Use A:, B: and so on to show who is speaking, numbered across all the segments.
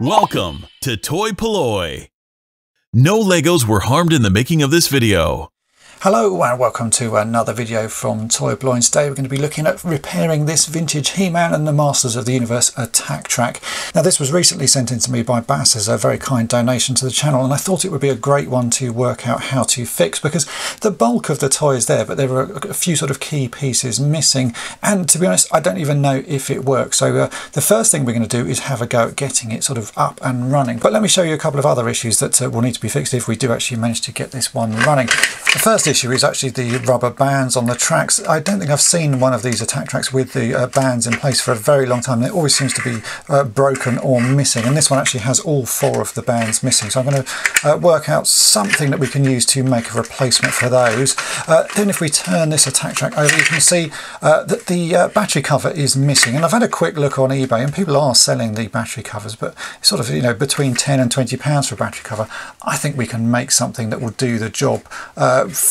A: Welcome to Toy Polloi. No Legos were harmed in the making of this video.
B: Hello and welcome to another video from Toy Polloi. Today we're going to be looking at repairing this vintage He-Man and the Masters of the Universe Attak Trak. Now this was recently sent in to me by Bass as a very kind donation to the channel and I thought it would be a great one to work out how to fix because the bulk of the toy is there but there are a few sort of key pieces missing and to be honest I don't even know if it works. So uh, the first thing we're going to do is have a go at getting it sort of up and running. But let me show you a couple of other issues that uh, will need to be fixed if we do actually manage to get this one running. The first issue is actually the rubber bands on the tracks. I don't think I've seen one of these Attak Traks with the uh, bands in place for a very long time. It always seems to be uh, broken or missing and this one actually has all four of the bands missing. So I'm going to uh, work out something that we can use to make a replacement for those. Uh, then if we turn this Attak Trak over you can see uh, that the uh, battery cover is missing and I've had a quick look on eBay and people are selling the battery covers but sort of you know between 10 and 20 pounds for a battery cover. I think we can make something that will do the job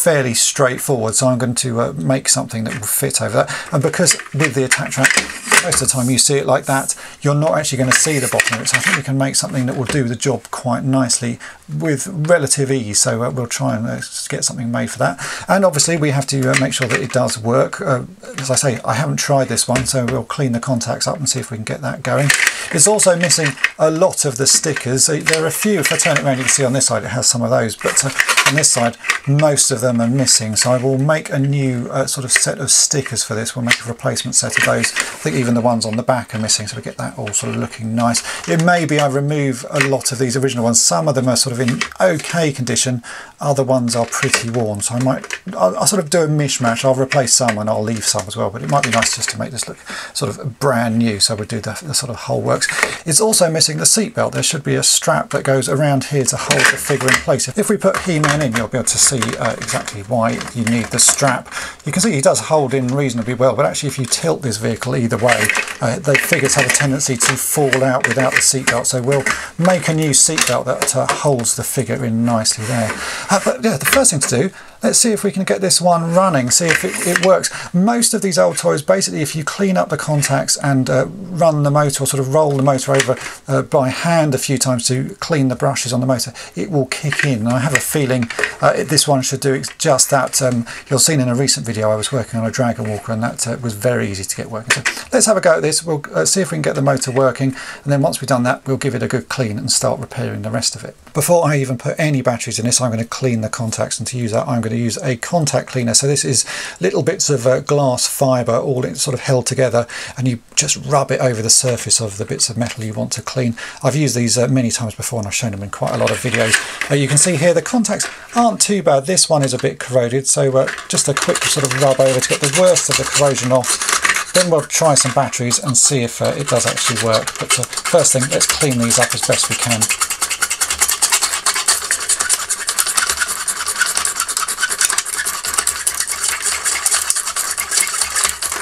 B: fairly straightforward so I'm going to uh, make something that will fit over that. And because with the Attak Trak most of the time you see it like that you're not actually going to see the bottom of it. So I think we can make something that will do the job quite nicely with relative ease. So uh, we'll try and uh, get something made for that. And obviously we have to uh, make sure that it does work. Uh, as I say I haven't tried this one so we'll clean the contacts up and see if we can get that going it's also missing a lot of the stickers. There are a few if I turn it around you can see on this side it has some of those but uh, on this side most of them are missing. So I will make a new uh, sort of set of stickers for this. We'll make a replacement set of those. I think even the ones on the back are missing so we get that all sort of looking nice. It may be I remove a lot of these original ones. Some of them are sort of in okay condition. Other ones are pretty worn so I might I'll, I'll sort of do a mishmash. I'll replace some and I'll leave some as well but it might be nice just to make this look sort of brand new. So we'll do the, the sort of whole works it's also missing the seatbelt there should be a strap that goes around here to hold the figure in place if we put He-Man in you'll be able to see uh, exactly why you need the strap. You can see he does hold in reasonably well, but actually if you tilt this vehicle either way, uh, the figures have a tendency to fall out without the seatbelt. So we'll make a new seatbelt that uh, holds the figure in nicely there. Uh, but yeah, the first thing to do Let's see if we can get this one running, see if it, it works. Most of these old toys, basically, if you clean up the contacts and uh, run the motor or sort of roll the motor over uh, by hand a few times to clean the brushes on the motor, it will kick in. And I have a feeling uh, this one should do just that. Um, you'll see in a recent video I was working on a Dragon Walker and that uh, was very easy to get working. So let's have a go at this. We'll uh, see if we can get the motor working and then once we've done that we'll give it a good clean and start repairing the rest of it. Before I even put any batteries in this I'm going to clean the contacts and to use that I'm going to use a contact cleaner. So this is little bits of uh, glass fibre all sort of held together and you just rub it over the surface of the bits of metal you want to clean. I've used these uh, many times before and I've shown them in quite a lot of videos. Uh, you can see here the contacts aren't too bad. This one is a bit corroded so uh, just a quick sort of rub over to get the worst of the corrosion off. Then we'll try some batteries and see if uh, it does actually work. But uh, first thing, let's clean these up as best we can.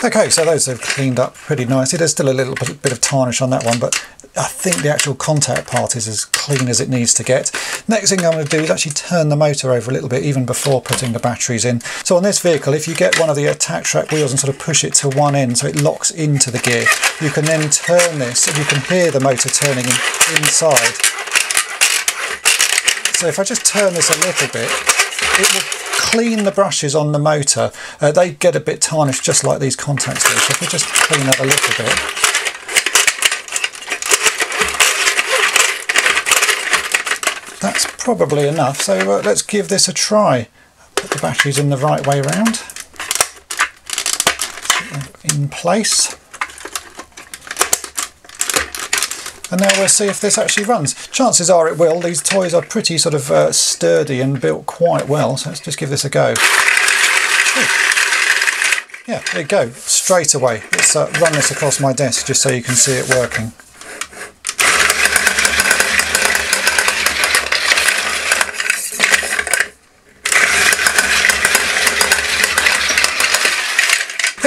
B: Okay, so those have cleaned up pretty nicely. There's still a little bit of tarnish on that one, but I think the actual contact part is as clean as it needs to get. Next thing I'm going to do is actually turn the motor over a little bit, even before putting the batteries in. So on this vehicle, if you get one of the Attak Trak wheels and sort of push it to one end so it locks into the gear, you can then turn this, and you can hear the motor turning inside. So if I just turn this a little bit, it will clean the brushes on the motor, uh, they get a bit tarnished just like these contacts do. So if we just clean that a little bit. That's probably enough, so uh, let's give this a try. Put the batteries in the right way around. In place. and now we'll see if this actually runs. Chances are it will. These toys are pretty sort of uh, sturdy and built quite well, so let's just give this a go. Yeah, there you go, straight away. Let's uh, run this across my desk just so you can see it working.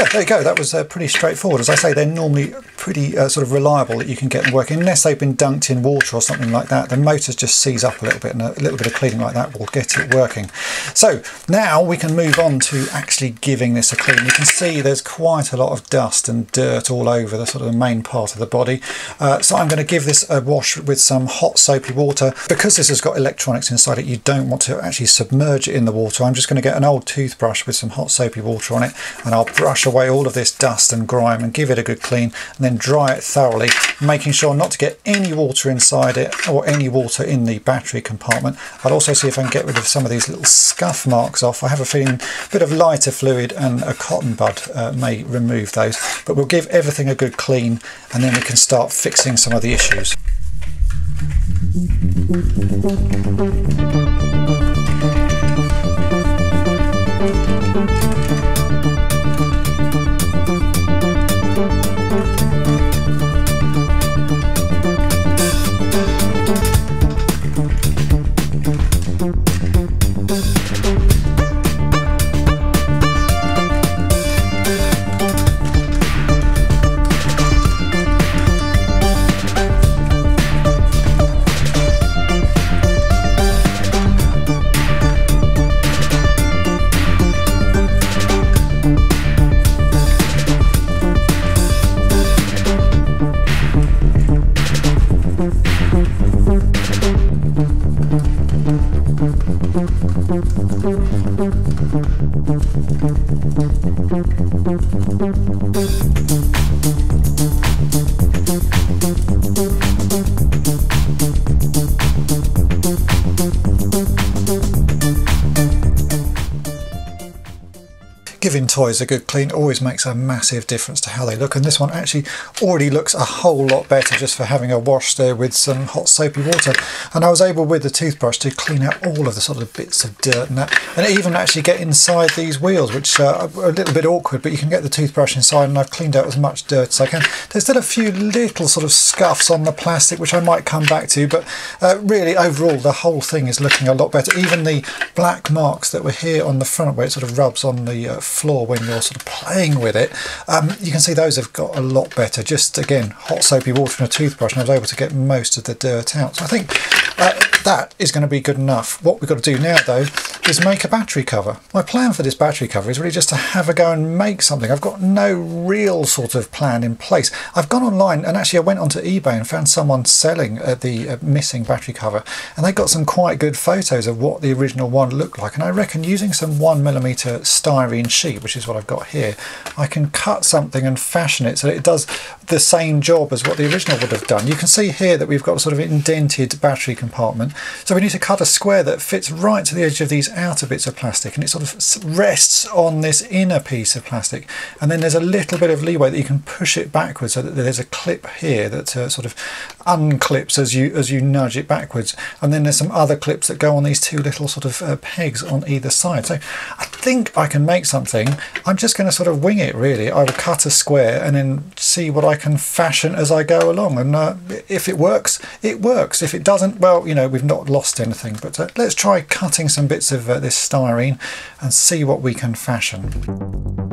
B: Yeah, there you go. That was uh, pretty straightforward. As I say, they're normally pretty uh, sort of reliable that you can get them working. Unless they've been dunked in water or something like that, the motors just seize up a little bit and a little bit of cleaning like that will get it working. So now we can move on to actually giving this a clean. You can see there's quite a lot of dust and dirt all over the sort of the main part of the body. Uh, so I'm going to give this a wash with some hot soapy water. Because this has got electronics inside it, you don't want to actually submerge it in the water. I'm just going to get an old toothbrush with some hot soapy water on it and I'll brush away all of this dust and grime and give it a good clean and then dry it thoroughly, making sure not to get any water inside it or any water in the battery compartment. I'll also see if I can get rid of some of these little scuff marks off. I have a feeling a bit of lighter fluid and a cotton bud uh, may remove those, but we'll give everything a good clean and then we can start fixing some of the issues. Toys a good clean always makes a massive difference to how they look and this one actually already looks a whole lot better just for having a wash there with some hot soapy water and I was able with the toothbrush to clean out all of the sort of bits of dirt and that and even actually get inside these wheels which are a little bit awkward but you can get the toothbrush inside and I've cleaned out as much dirt as I can. There's still a few little sort of scuffs on the plastic which I might come back to but uh, really overall the whole thing is looking a lot better even the black marks that were here on the front where it sort of rubs on the uh, floor when you're sort of playing with it, um, you can see those have got a lot better. Just again, hot soapy water and a toothbrush, and I was able to get most of the dirt out. So I think uh, that is going to be good enough. What we've got to do now, though, is make a battery cover. My plan for this battery cover is really just to have a go and make something. I've got no real sort of plan in place. I've gone online and actually I went onto eBay and found someone selling uh, the uh, missing battery cover and they got some quite good photos of what the original one looked like and I reckon using some one millimeter styrene sheet, which is what I've got here, I can cut something and fashion it so it does the same job as what the original would have done. You can see here that we've got a sort of indented battery compartment. So we need to cut a square that fits right to the edge of these outer bits of plastic and it sort of rests on this inner piece of plastic. And then there's a little bit of leeway that you can push it backwards so that there's a clip here that uh, sort of unclips as you as you nudge it backwards. And then there's some other clips that go on these two little sort of uh, pegs on either side. So I think I can make something I'm just going to sort of wing it really. I will cut a square and then see what I can fashion as I go along. And uh, if it works it works. If it doesn't well you know we've not lost anything but uh, let's try cutting some bits of uh, this styrene and see what we can fashion.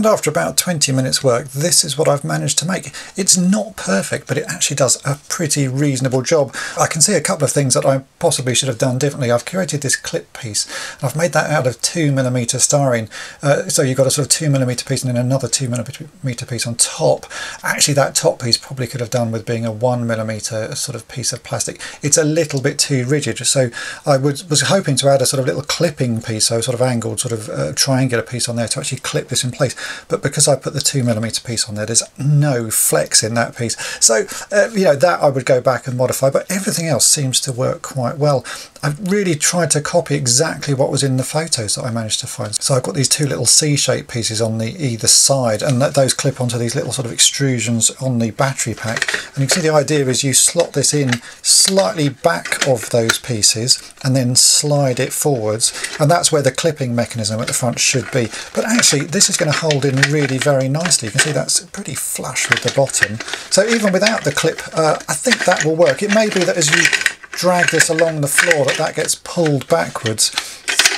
B: And after about 20 minutes work, this is what I've managed to make. It's not perfect, but it actually does a pretty reasonable job. I can see a couple of things that I possibly should have done differently. I've created this clip piece, I've made that out of 2mm styrene. Uh, so you've got a sort of 2mm piece and then another 2mm piece on top. Actually, that top piece probably could have done with being a 1mm sort of piece of plastic. It's a little bit too rigid, so I was, was hoping to add a sort of little clipping piece, so sort of angled, sort of uh, triangular piece on there to actually clip this in place. But because I put the two millimeter piece on there, there's no flex in that piece. So, uh, you know, that I would go back and modify, but everything else seems to work quite well. I've really tried to copy exactly what was in the photos that I managed to find. So I've got these two little C-shaped pieces on the either side and those clip onto these little sort of extrusions on the battery pack. And you can see the idea is you slot this in slightly back of those pieces and then slide it forwards. And that's where the clipping mechanism at the front should be. But actually this is going to hold in really very nicely. You can see that's pretty flush with the bottom. So even without the clip, uh, I think that will work. It may be that as you drag this along the floor that that gets pulled backwards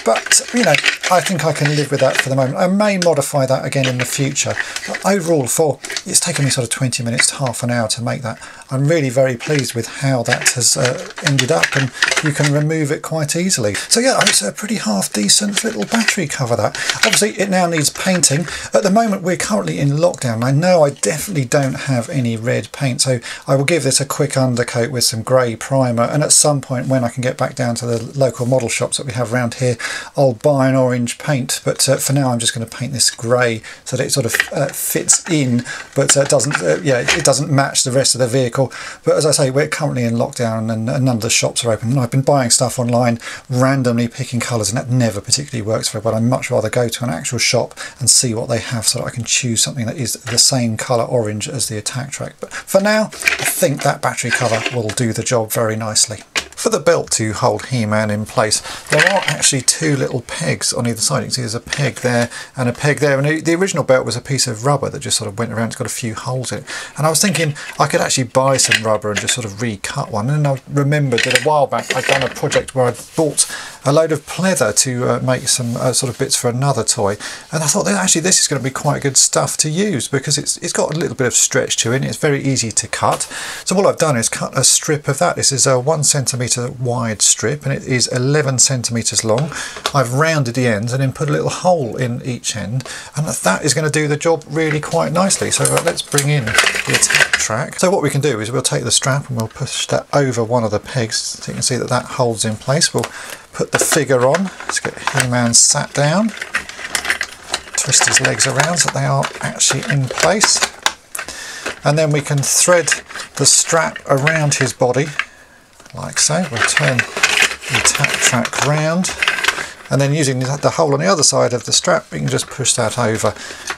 B: but you know I think I can live with that for the moment. I may modify that again in the future but overall for it's taken me sort of 20 minutes to half an hour to make that I'm really very pleased with how that has uh, ended up and you can remove it quite easily. So yeah, it's a pretty half decent little battery cover that. Obviously it now needs painting. At the moment we're currently in lockdown. I know I definitely don't have any red paint so I will give this a quick undercoat with some grey primer and at some point when I can get back down to the local model shops that we have around here I'll buy an orange paint but uh, for now I'm just going to paint this grey so that it sort of uh, fits in but uh, doesn't uh, yeah it doesn't match the rest of the vehicle but as I say, we're currently in lockdown and none of the shops are open. And I've been buying stuff online, randomly picking colours, and that never particularly works very well. I'd much rather go to an actual shop and see what they have so that I can choose something that is the same colour orange as the Attak Trak. But for now, I think that battery cover will do the job very nicely. For the belt to hold He-Man in place, there are actually two little pegs on either side. You can see there's a peg there and a peg there. And the original belt was a piece of rubber that just sort of went around. It's got a few holes in it. And I was thinking I could actually buy some rubber and just sort of recut one. And I remembered that a while back I'd done a project where I'd bought a load of pleather to uh, make some uh, sort of bits for another toy. And I thought that actually this is going to be quite good stuff to use because it's it's got a little bit of stretch to it. It's very easy to cut. So what I've done is cut a strip of that. This is a one centimetre wide strip and it is 11 centimetres long. I've rounded the ends and then put a little hole in each end and that is going to do the job really quite nicely. So uh, let's bring in the Attak Trak. So what we can do is we'll take the strap and we'll push that over one of the pegs so you can see that that holds in place. We'll put the figure on. Let's get He-Man sat down. Twist his legs around so they are actually in place. And then we can thread the strap around his body, like so. We'll turn the Attak Trak round. And then using the hole on the other side of the strap, we can just push that over.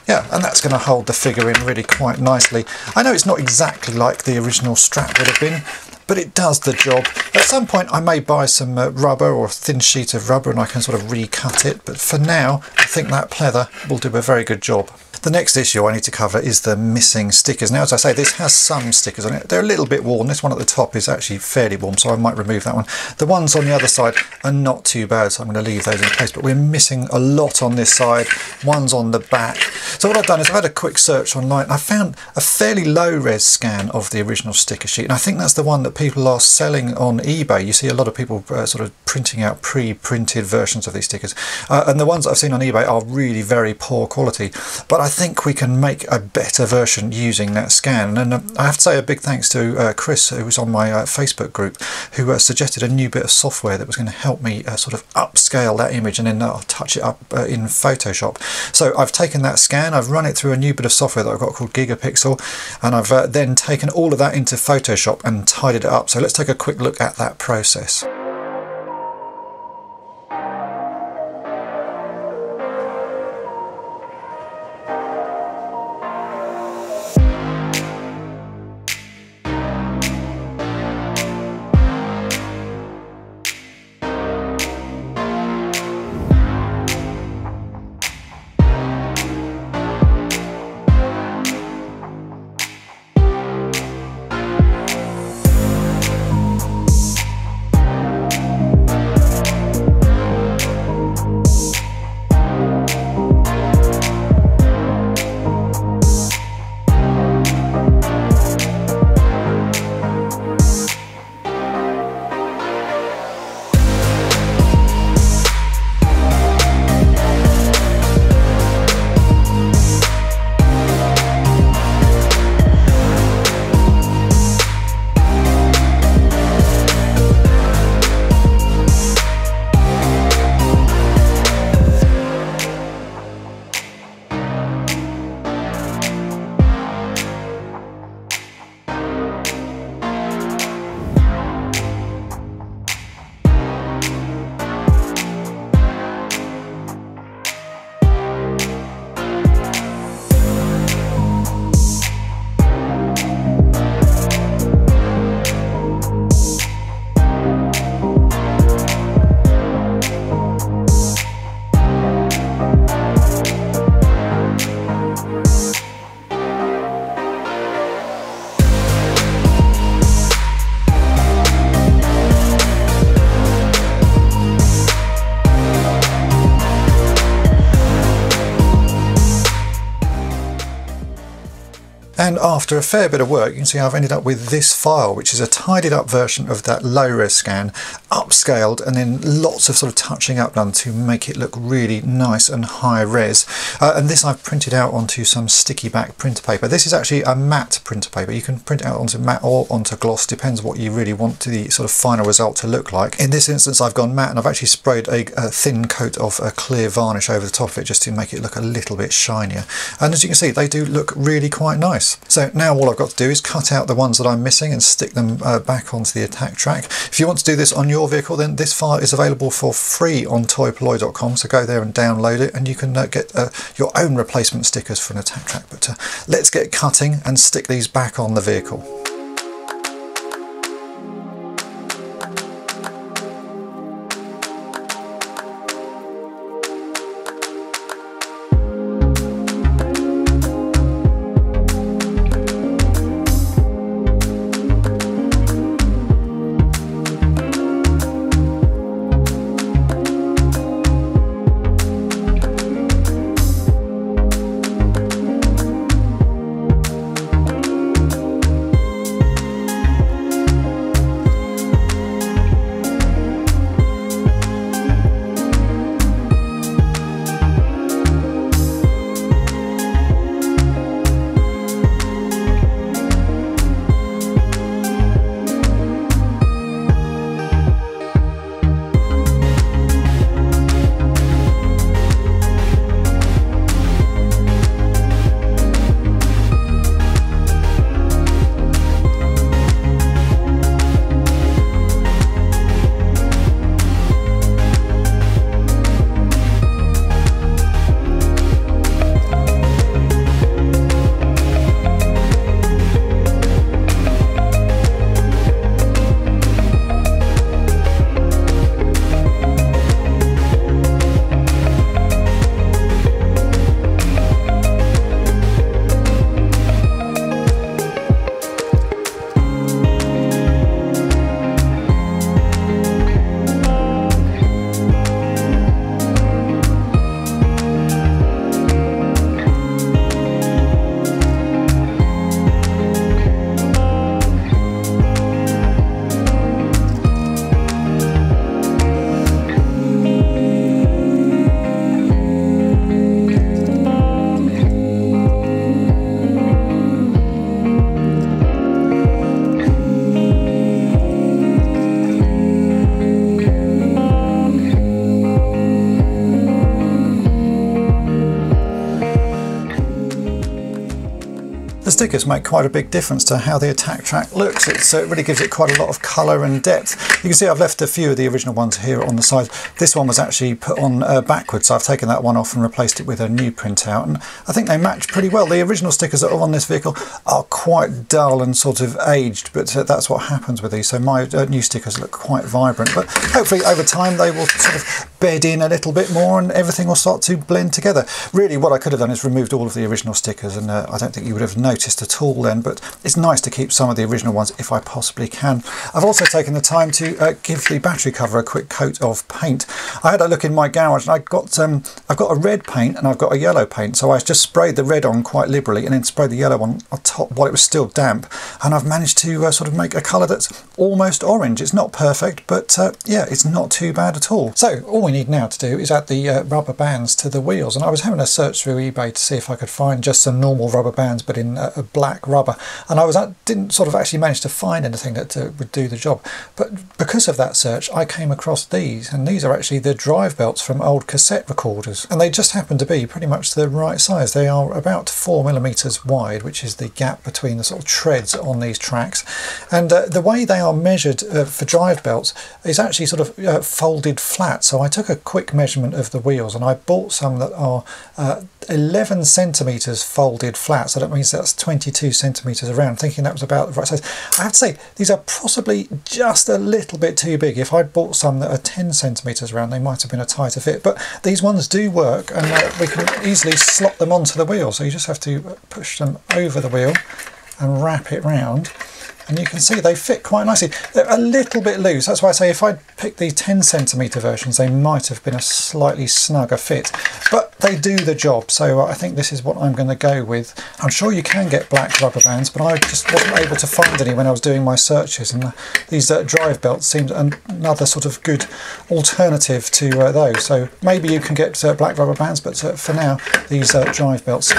B: Yeah, and that's going to hold the figure in really quite nicely. I know it's not exactly like the original strap would have been, but it does the job. At some point I may buy some uh, rubber or a thin sheet of rubber and I can sort of recut it, but for now I think that pleather will do a very good job. The next issue I need to cover is the missing stickers. Now, as I say, this has some stickers on it. They're a little bit worn. This one at the top is actually fairly warm, so I might remove that one. The ones on the other side are not too bad, so I'm going to leave those in place. But we're missing a lot on this side. One's on the back. So what I've done is I've had a quick search online. I found a fairly low-res scan of the original sticker sheet, and I think that's the one that people are selling on eBay. You see a lot of people uh, sort of printing out pre-printed versions of these stickers. Uh, and the ones I've seen on eBay are really very poor quality. But I think we can make a better version using that scan. And uh, I have to say a big thanks to uh, Chris, who was on my uh, Facebook group, who uh, suggested a new bit of software that was going to help me uh, sort of upscale that image and then I'll touch it up uh, in Photoshop. So I've taken that scan, I've run it through a new bit of software that I've got called Gigapixel, and I've then taken all of that into Photoshop and tidied it up. So let's take a quick look at that process. After a fair bit of work, you can see I've ended up with this file, which is a tidied up version of that low res scan, upscaled, and then lots of sort of touching up done to make it look really nice and high res. Uh, and this I've printed out onto some sticky back printer paper. This is actually a matte printer paper. You can print out onto matte or onto gloss, depends what you really want the sort of final result to look like. In this instance, I've gone matte and I've actually sprayed a, a thin coat of a clear varnish over the top of it just to make it look a little bit shinier. And as you can see, they do look really quite nice. So now all I've got to do is cut out the ones that I'm missing and stick them uh, back onto the Attak Trak. If you want to do this on your vehicle, then this file is available for free on toypolloi.com. So go there and download it and you can uh, get uh, your own replacement stickers for an Attak Trak. But uh, let's get cutting and stick these back on the vehicle. The stickers make quite a big difference to how the Attak Trak looks. It's, uh, it really gives it quite a lot of colour and depth. You can see I've left a few of the original ones here on the side. This one was actually put on uh, backwards, so I've taken that one off and replaced it with a new printout. And I think they match pretty well. The original stickers that are on this vehicle are quite dull and sort of aged, but uh, that's what happens with these. So my uh, new stickers look quite vibrant, but hopefully over time they will sort of bed in a little bit more and everything will start to blend together. Really what I could have done is removed all of the original stickers and uh, I don't think you would have noticed noticed at all then, but it's nice to keep some of the original ones if I possibly can. I've also taken the time to uh, give the battery cover a quick coat of paint. I had a look in my garage and I got um, I've got a red paint and I've got a yellow paint, so I just sprayed the red on quite liberally and then sprayed the yellow one on top while it was still damp, and I've managed to uh, sort of make a colour that's almost orange. It's not perfect, but uh, yeah, it's not too bad at all. So all we need now to do is add the uh, rubber bands to the wheels, and I was having a search through eBay to see if I could find just some normal rubber bands, but in a black rubber. And I was didn't sort of actually manage to find anything that uh, would do the job. But because of that search I came across these. And these are actually the drive belts from old cassette recorders. And they just happen to be pretty much the right size. They are about four millimeters wide which is the gap between the sort of treads on these tracks. And uh, the way they are measured uh, for drive belts is actually sort of uh, folded flat. So I took a quick measurement of the wheels and I bought some that are uh, 11 centimeters folded flat so that means that's 22 centimeters around. Thinking that was about the right size. I have to say these are possibly just a little bit too big. If I'd bought some that are 10 centimeters around they might have been a tighter fit. But these ones do work and uh, we can easily slot them onto the wheel. So you just have to push them over the wheel and wrap it round. And you can see they fit quite nicely. They're a little bit loose, that's why I say if I'd picked the 10 centimetre versions they might have been a slightly snugger fit, but they do the job. So uh, I think this is what I'm going to go with. I'm sure you can get black rubber bands, but I just wasn't able to find any when I was doing my searches. And uh, these uh, drive belts seemed another sort of good alternative to uh, those. So maybe you can get uh, black rubber bands, but uh, for now, these drive belts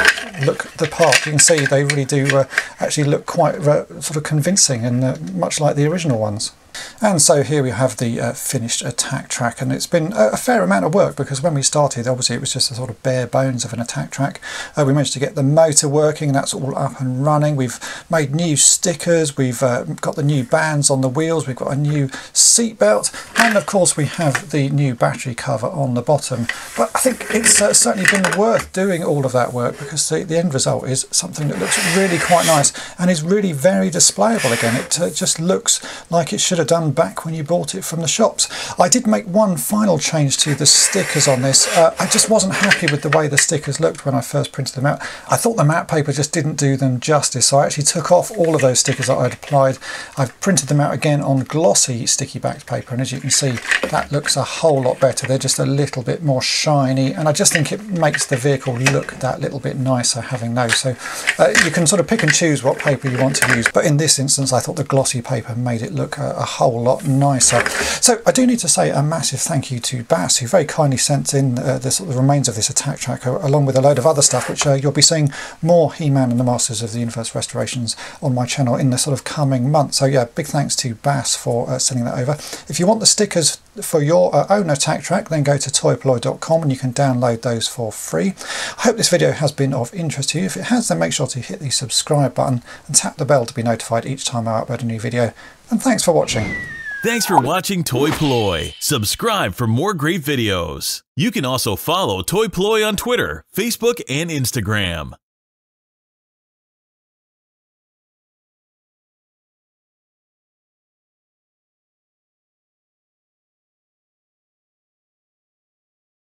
B: look the part. You can see they really do actually look quite sort of convincing and much like the original ones. And so here we have the uh, finished Attak Trak and it's been a, fair amount of work because when we started obviously it was just a sort of bare bones of an Attak Trak. Uh, we managed to get the motor working and that's all up and running. We've made new stickers, we've uh, got the new bands on the wheels, we've got a new seat belt and of course we have the new battery cover on the bottom. But I think it's uh, certainly been worth doing all of that work because the, the, end result is something that looks really quite nice and is really very displayable again. It uh, just looks like it should have done back when you bought it from the shops. I did make one final change to the stickers on this. Uh, I just wasn't happy with the way the stickers looked when I first printed them out. I thought the matte paper just didn't do them justice, so I actually took off all of those stickers that I'd applied. I've printed them out again on glossy sticky backed paper, and as you can see, that looks a whole lot better. They're just a little bit more shiny, and I just think it makes the vehicle look that little bit nicer having those. So uh, you can sort of pick and choose what paper you want to use, but in this instance, I thought the glossy paper made it look a, a whole lot nicer. So I do need to say a massive thank you to Bass, who very kindly sent in uh, the, sort of remains of this Attak Trak, uh, along with a load of other stuff, which uh, you'll be seeing more He-Man and the Masters of the Universe restorations on my channel in the sort of coming months. So yeah, big thanks to Bass for uh, sending that over. If you want the stickers for your uh, own Attak Trak, then go to toypolloi.com and you can download those for free. I hope this video has been of interest to you. If it has, then make sure to hit the subscribe button and tap the bell to be notified each time I upload a new video. And thanks for watching.
A: Thanks for watching Toy Polloi. Subscribe for more great videos. You can also follow Toy Polloi on Twitter, Facebook, and Instagram.